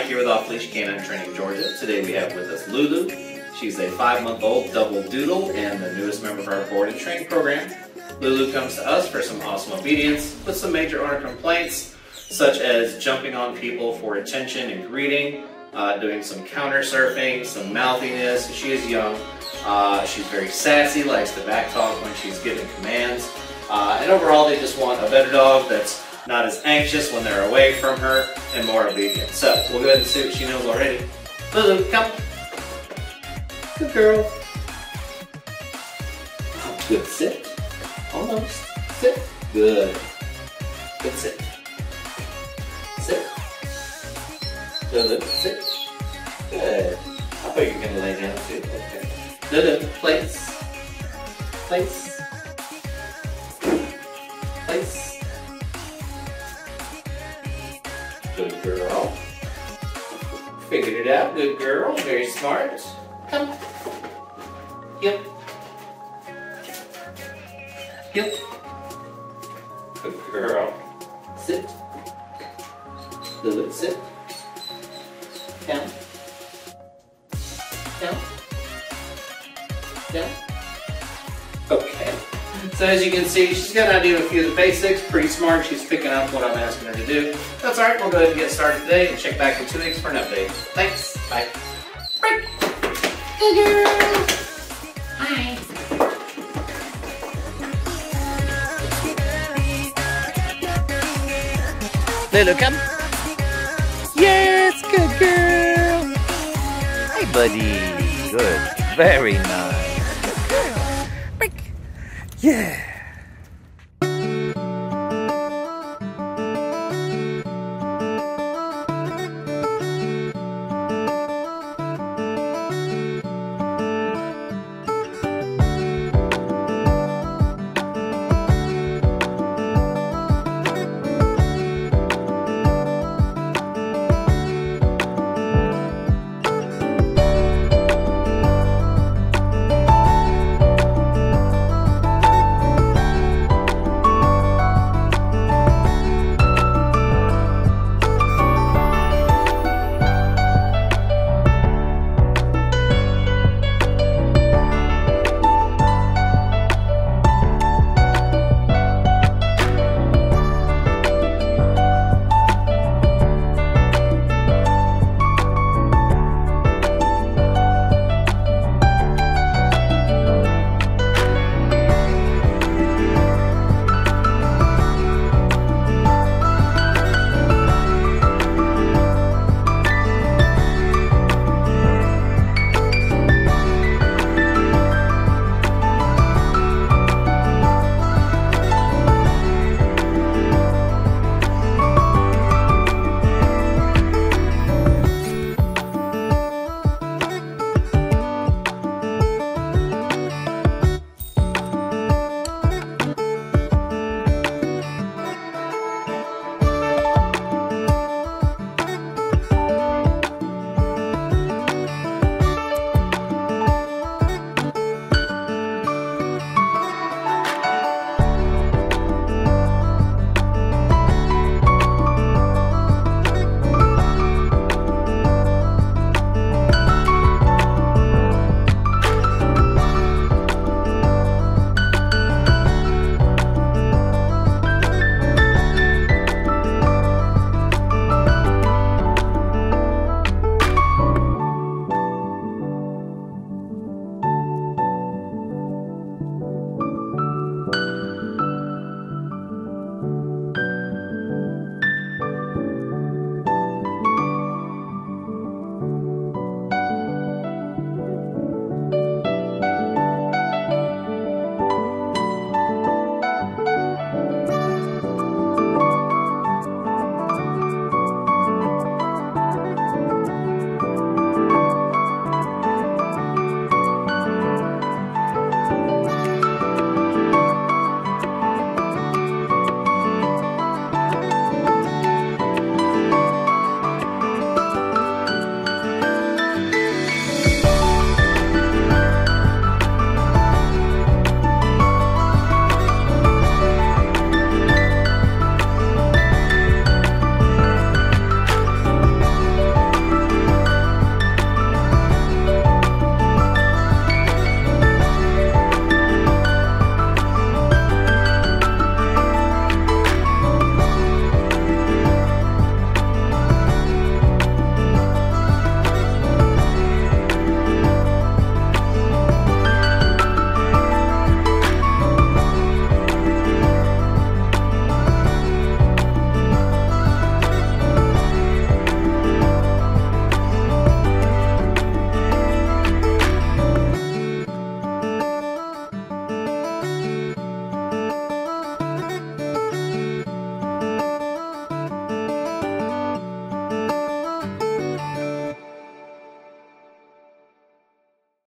Mike here with Off Leash K9 Training Georgia. Today we have with us Lulu. She's a five month old double doodle and the newest member of our board and training program. Lulu comes to us for some awesome obedience with some major owner complaints, such as jumping on people for attention and greeting, uh, doing some counter surfing, some mouthiness. She is young. Uh, she's very sassy, likes to backtalk when she's given commands. Uh, and overall, they just want a better dog that's not as anxious when they're away from her and more obedient. So we'll go ahead and see what she knows already. Lulu, come. Good girl. Good sit. Almost. Sit. Good. Good sit. Sit. Lulu, sit. Good. I thought you were going to lay down too. Okay. Lulu, place. Place. Place. Out. Good girl. Very smart. Come. Yep. Yep. Good girl. Sit. Lulu, sit. So as you can see, she's got an idea of a few of the basics. Pretty smart. She's picking up what I'm asking her to do. That's all right. We'll go ahead and get started today and check back in two weeks for an update. Thanks. Bye. Break. Hey girl. Hi. Lulu, come. Yes, good girl. Hi, buddy. Good. Very nice. Yeah.